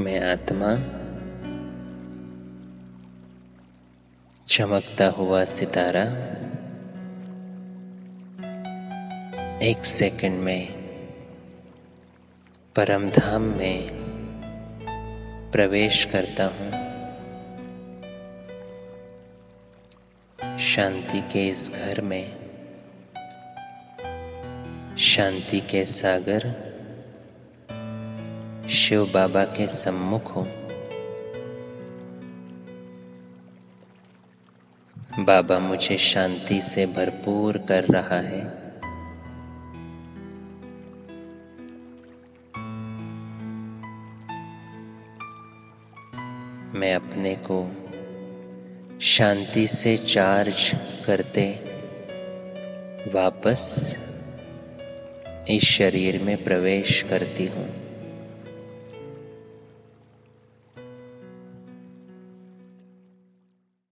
मैं आत्मा चमकता हुआ सितारा एक सेकंड में परमधाम में प्रवेश करता हूँ। शांति के इस घर में, शांति के सागर शिव बाबा के सम्मुख हूँ। बाबा मुझे शांति से भरपूर कर रहा है। मैं अपने को शांति से चार्ज करते वापस इस शरीर में प्रवेश करती हूँ।